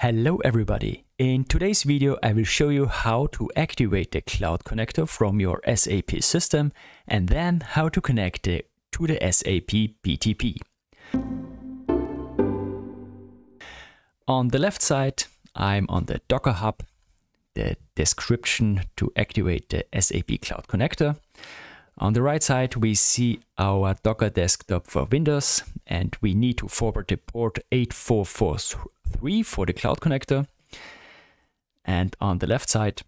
Hello everybody! In today's video I will show you how to activate the Cloud Connector from your SAP system and then how to connect it to the SAP BTP. On the left side I'm on the Docker Hub, the description to activate the SAP Cloud Connector. On the right side, we see our Docker desktop for Windows, and we need to forward the port 8443 for the Cloud Connector. And on the left side,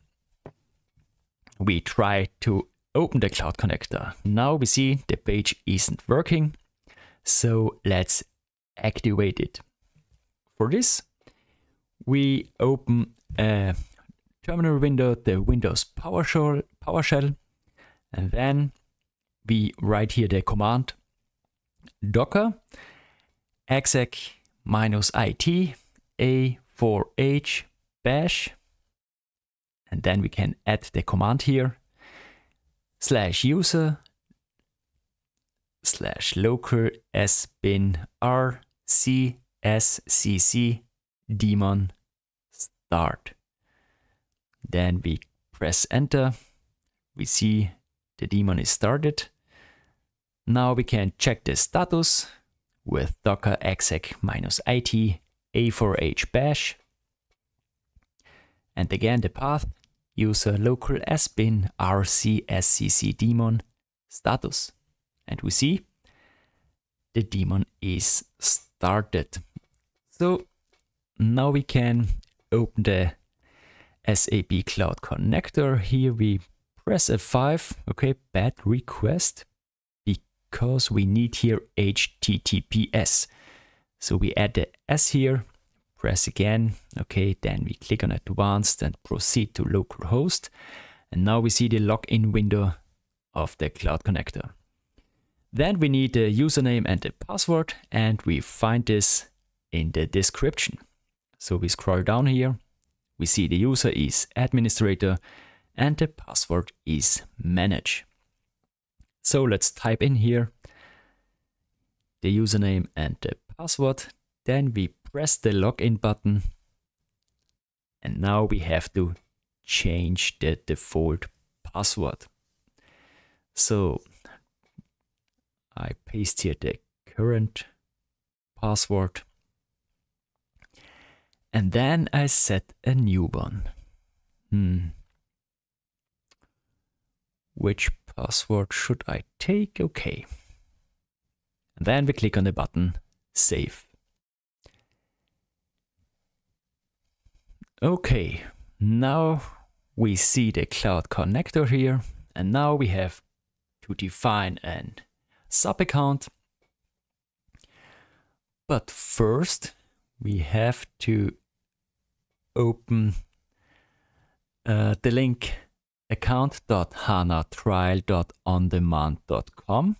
we try to open the Cloud Connector. Now we see the page isn't working, so let's activate it. For this, we open a terminal window, the Windows PowerShell, PowerShell and then we write here the command docker exec minus it a4h bash. And then we can add the command here. Slash user. Slash local sbin r c s c c daemon start. Then we press enter. We see the daemon is started. Now we can check the status with docker exec minus it a4h bash. And again the path user local sbin rcscc daemon status. And we see the daemon is started. So now we can open the SAP Cloud Connector. Here we press F5, okay, bad request, because we need here HTTPS. So we add the S here, press again, okay, then we click on advanced and proceed to localhost. And now we see the login window of the Cloud Connector. Then we need the username and the password, and we find this in the description. So we scroll down here, we see the user is administrator and the password is manage. So let's type in here the username and the password. Then we press the login button. And now we have to change the default password. So I paste here the current password. And then I set a new one. Hmm. Which password should I take? Okay. And then we click on the button Save. Okay, now we see the cloud connector here, and now we have to define an sub account. But first, we have to open uh, the link account.hanatrial.ondemand.com.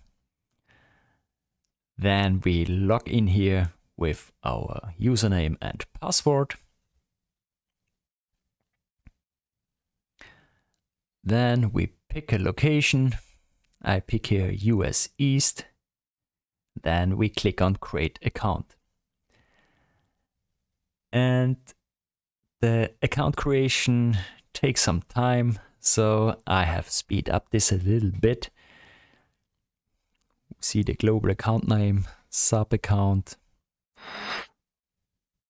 Then we log in here with our username and password. Then we pick a location. I pick here US East. Then we click on create account. And the account creation takes some time. So I have speed up this a little bit. See the global account name, sub account,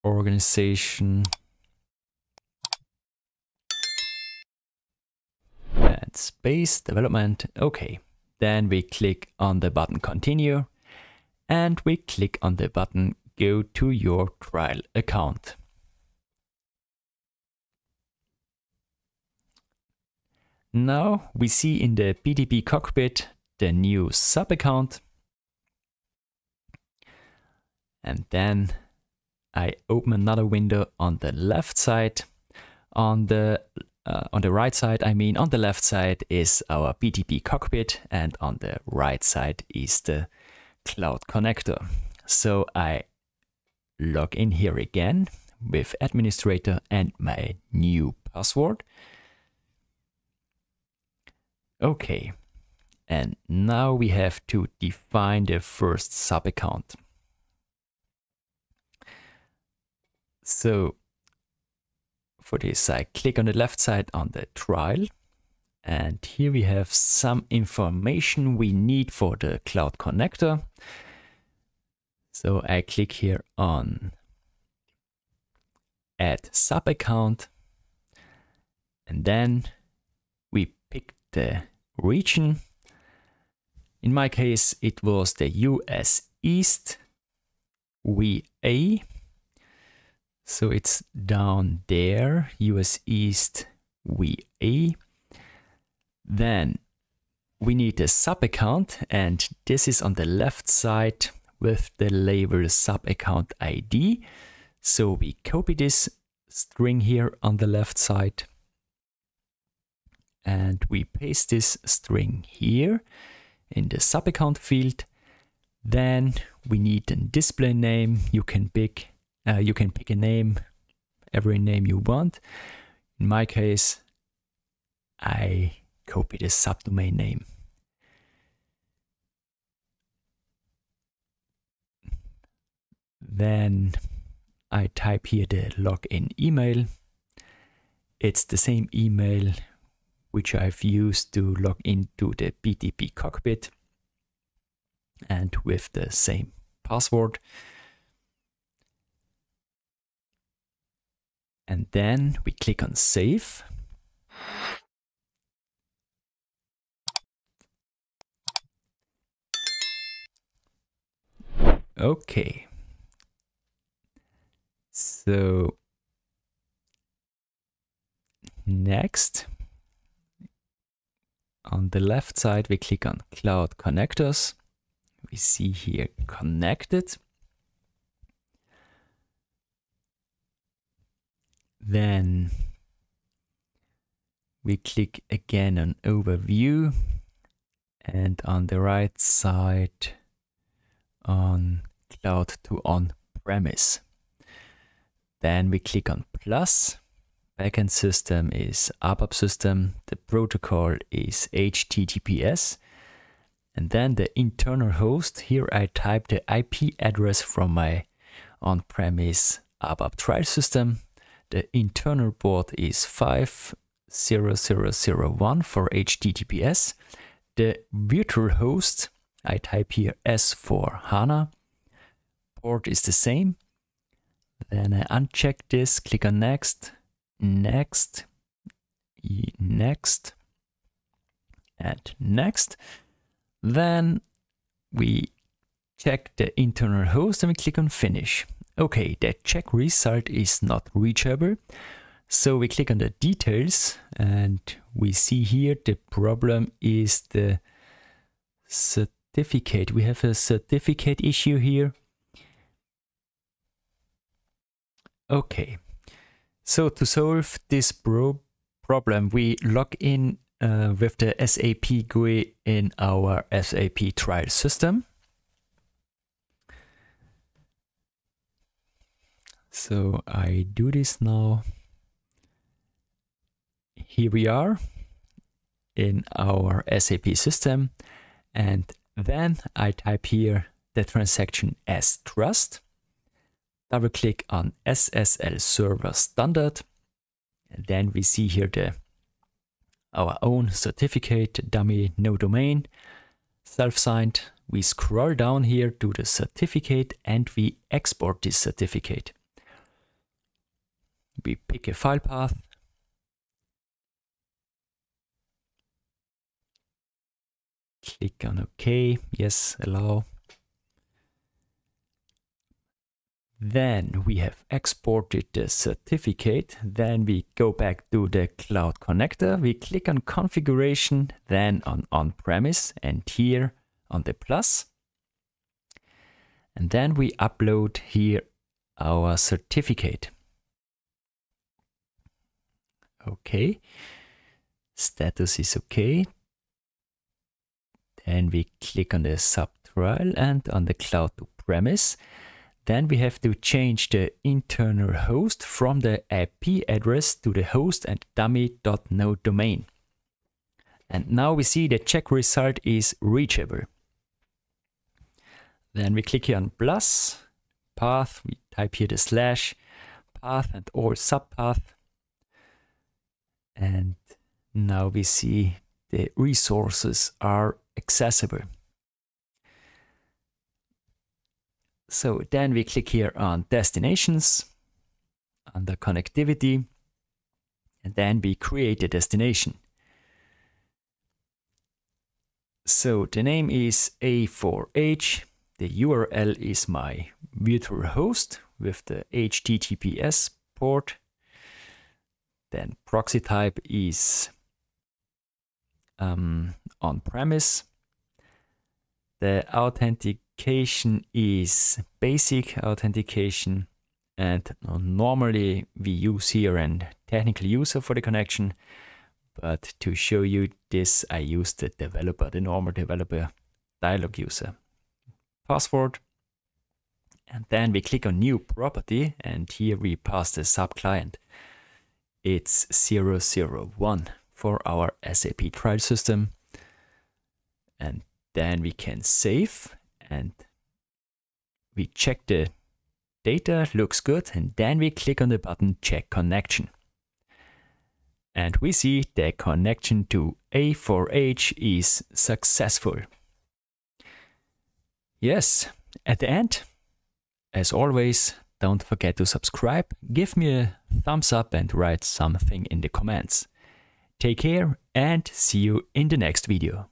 organization, and space development. Okay, then we click on the button continue and we click on the button go to your trial account. Now we see in the BTP cockpit the new sub account. And then I open another window on the left side. On the uh, on the right side, I mean on the left side is our BTP cockpit and on the right side is the cloud connector. So I log in here again with administrator and my new password. Okay, and now we have to define the first sub account. So For this, I click on the left side on the trial. And here we have some information we need for the cloud connector. So I click here on add sub account and then we pick the region. In my case, it was the US East VA. So it's down there, US East VA. Then we need a sub account and this is on the left side with the label sub account ID. So we copy this string here on the left side and we paste this string here in the sub account field. Then we need a display name. You can pick uh, you can pick a name, every name you want. In my case, I copy the subdomain name. Then I type here the login email. It's the same email which I've used to log into the BTP cockpit and with the same password. And then we click on save. Okay. So next, on the left side, we click on Cloud Connectors. We see here connected. Then we click again on Overview and on the right side on Cloud to On-Premise. Then we click on plus. Backend system is ABAP system. The protocol is HTTPS. And then the internal host. Here I type the IP address from my on-premise ABAP trial system. The internal port is 50001 for HTTPS. The virtual host, I type here S/4HANA. Port is the same. Then I uncheck this, click on next, next, next, and next. Then we check the internal host and we click on finish. Okay, the check result is not reachable. So we click on the details and we see here the problem is the certificate. We have a certificate issue here. Okay, so to solve this pro problem, we log in uh, with the SAP GUI in our SAP trial system. So I do this now. Here we are in our SAP system. And then I type here the transaction STRUST double click on SSL server standard. And then we see here the our own certificate, dummy no domain, self-signed. We scroll down here to the certificate and we export this certificate. We pick a file path. Click on OK, yes, allow. Then we have exported the certificate. Then we go back to the cloud connector. We click on configuration, then on on-premise and here on the plus. And then we upload here our certificate. Okay. Status is okay. Then we click on the sub trial and on the cloud to premise. Then we have to change the internal host from the IP address to the host and dummy.nodomain. And now we see the check result is reachable. Then we click here on plus, path, we type here the slash, path and or subpath. And now we see the resources are accessible. So then we click here on destinations under connectivity and then we create a destination. So the name is A4H, the URL is my virtual host with the HTTPS port. Then proxy type is um, on premise. The authentication is basic authentication and normally we use here a technical user for the connection but to show you this I use the developer, the normal developer dialog user. Password and then we click on new property and here we pass the sap-client. It's 001 for our SAP trial system and then we can save and we check the data looks good and then we click on the button check connection and we see the connection to A4H is successful. Yes, at the end, as always, don't forget to subscribe, give me a thumbs up and write something in the comments. Take care and see you in the next video.